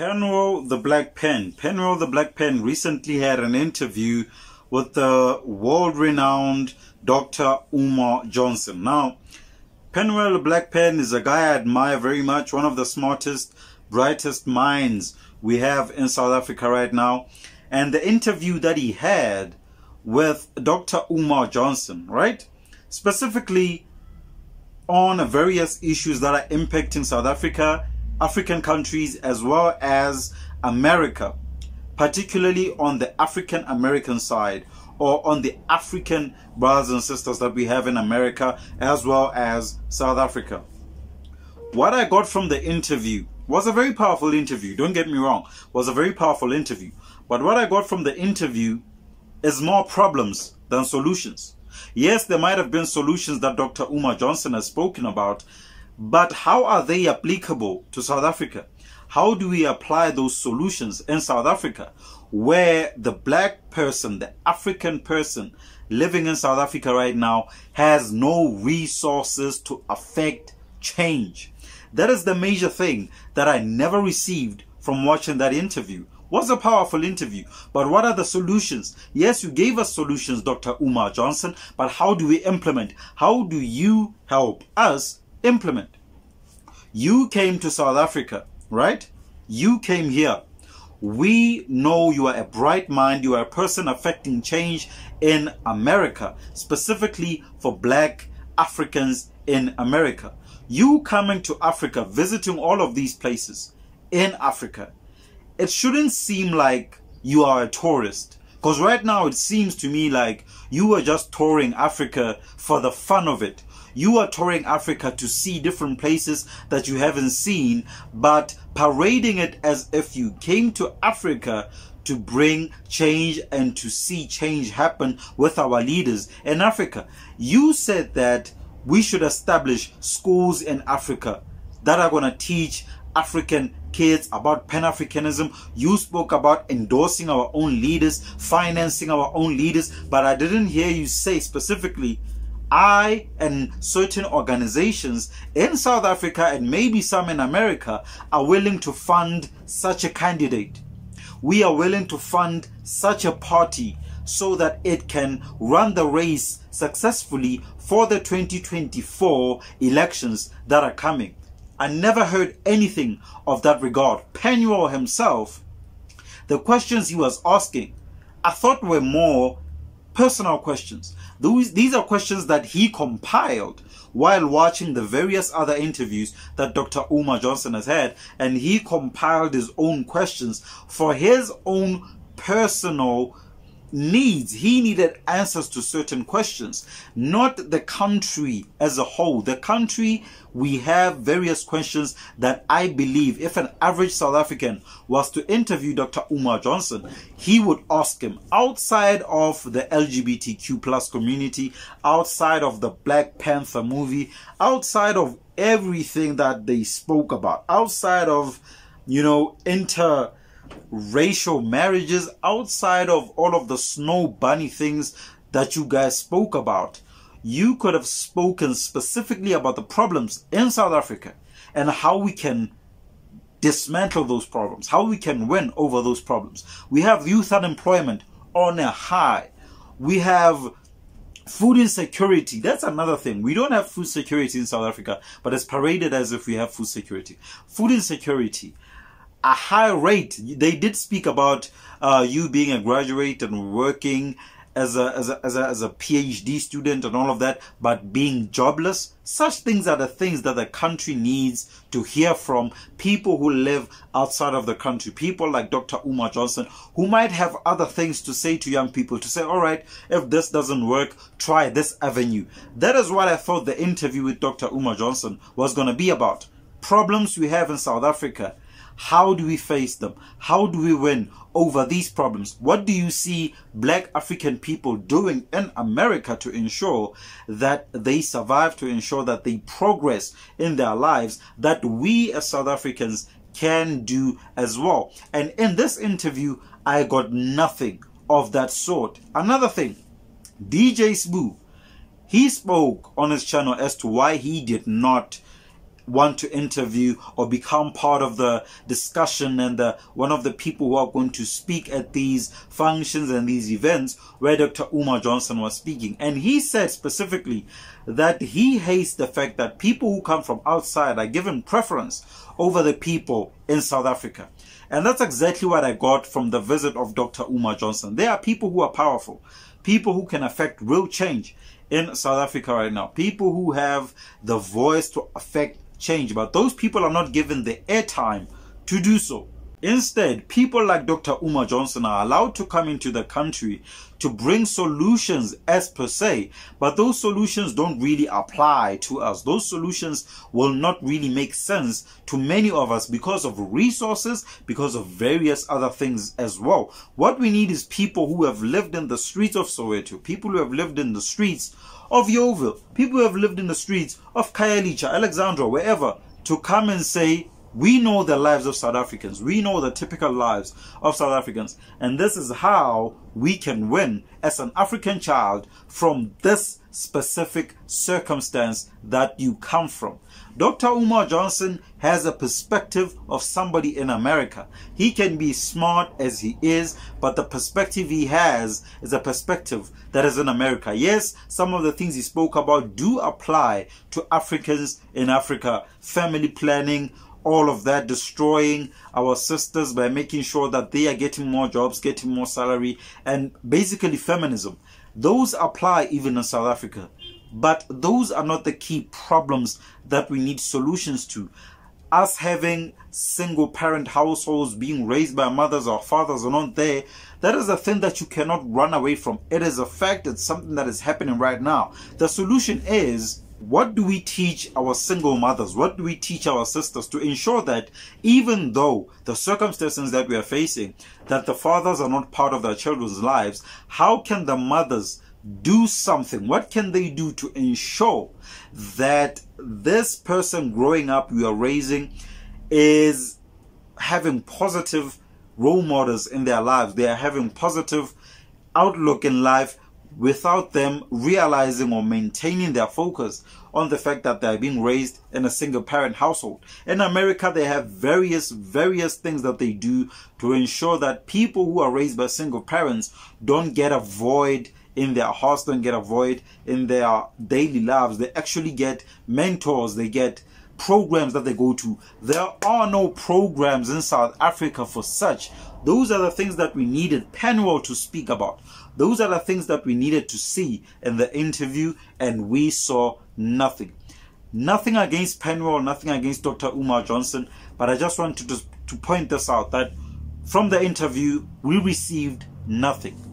Penuel the Black Pen. Penuel the Black Pen recently had an interview with the world renowned Dr. Umar Johnson. Now, Penuel the Black Pen is a guy I admire very much, one of the smartest, brightest minds we have in South Africa right now. And the interview that he had with Dr. Umar Johnson, right? Specifically on various issues that are impacting South Africa African countries as well as America, particularly on the African American side or on the African brothers and sisters that we have in America as well as South Africa. What I got from the interview was a very powerful interview, don't get me wrong, was a very powerful interview. But what I got from the interview is more problems than solutions. Yes, there might have been solutions that Dr. Umar Johnson has spoken about, but how are they applicable to South Africa? How do we apply those solutions in South Africa where the black person, the African person living in South Africa right now has no resources to affect change? That is the major thing that I never received from watching that interview. Was a powerful interview, but what are the solutions? Yes, you gave us solutions, Dr. Umar Johnson, but how do we implement? How do you help us implement. You came to South Africa, right? You came here. We know you are a bright mind, you are a person affecting change in America, specifically for black Africans in America. You coming to Africa, visiting all of these places in Africa, it shouldn't seem like you are a tourist. Because right now it seems to me like you are just touring Africa for the fun of it. You are touring Africa to see different places that you haven't seen, but parading it as if you came to Africa to bring change and to see change happen with our leaders in Africa. You said that we should establish schools in Africa that are going to teach African kids about Pan-Africanism. You spoke about endorsing our own leaders, financing our own leaders, but I didn't hear you say specifically I and certain organizations in South Africa and maybe some in America are willing to fund such a candidate. We are willing to fund such a party so that it can run the race successfully for the 2024 elections that are coming. I never heard anything of that regard. Penuel himself, the questions he was asking, I thought were more personal questions. These, these are questions that he compiled while watching the various other interviews that Dr. Umar Johnson has had, and he compiled his own questions for his own personal needs. He needed answers to certain questions, not the country as a whole. The country, we have various questions that I believe if an average South African was to interview Dr. Umar Johnson, he would ask him outside of the LGBTQ plus community, outside of the Black Panther movie, outside of everything that they spoke about, outside of, you know, inter racial marriages outside of all of the snow bunny things that you guys spoke about. You could have spoken specifically about the problems in South Africa and how we can dismantle those problems, how we can win over those problems. We have youth unemployment on a high. We have food insecurity. That's another thing. We don't have food security in South Africa, but it's paraded as if we have food security. Food insecurity a high rate. They did speak about uh, you being a graduate and working as a, as a, as a, as a PhD student and all of that, but being jobless. Such things are the things that the country needs to hear from people who live outside of the country. People like Dr. Umar Johnson, who might have other things to say to young people to say, all right, if this doesn't work, try this avenue. That is what I thought the interview with Dr. Umar Johnson was going to be about. Problems we have in South Africa how do we face them? How do we win over these problems? What do you see black African people doing in America to ensure that they survive, to ensure that they progress in their lives, that we as South Africans can do as well? And in this interview, I got nothing of that sort. Another thing, DJ Sbu, he spoke on his channel as to why he did not want to interview or become part of the discussion and the one of the people who are going to speak at these functions and these events where Dr. Umar Johnson was speaking. And he said specifically that he hates the fact that people who come from outside are given preference over the people in South Africa. And that's exactly what I got from the visit of Dr. Umar Johnson. There are people who are powerful, people who can affect real change in South Africa right now. People who have the voice to affect change, but those people are not given the airtime to do so. Instead, people like Dr. Umar Johnson are allowed to come into the country to bring solutions as per se, but those solutions don't really apply to us. Those solutions will not really make sense to many of us because of resources, because of various other things as well. What we need is people who have lived in the streets of Soweto, people who have lived in the streets of Yeoville, people who have lived in the streets of Khayelitsha, Alexandra, wherever, to come and say, we know the lives of South Africans. We know the typical lives of South Africans. And this is how we can win as an African child from this specific circumstance that you come from. Dr. Umar Johnson has a perspective of somebody in America. He can be smart as he is, but the perspective he has is a perspective that is in America. Yes, some of the things he spoke about do apply to Africans in Africa. Family planning, all of that, destroying our sisters by making sure that they are getting more jobs, getting more salary, and basically feminism. Those apply even in South Africa. But those are not the key problems that we need solutions to. Us having single parent households being raised by mothers or fathers are not there. That is a thing that you cannot run away from. It is a fact. It's something that is happening right now. The solution is what do we teach our single mothers? What do we teach our sisters to ensure that even though the circumstances that we are facing, that the fathers are not part of their children's lives, how can the mothers do something? What can they do to ensure that this person growing up you are raising is having positive role models in their lives? They are having positive outlook in life without them realizing or maintaining their focus on the fact that they're being raised in a single parent household. In America, they have various, various things that they do to ensure that people who are raised by single parents don't get a void in their hearts, don't get a void in their daily lives. They actually get mentors, they get programs that they go to. There are no programs in South Africa for such. Those are the things that we needed Penuel to speak about. Those are the things that we needed to see in the interview, and we saw nothing. Nothing against Penuel, nothing against Dr. Umar Johnson, but I just wanted to, to point this out that from the interview, we received nothing.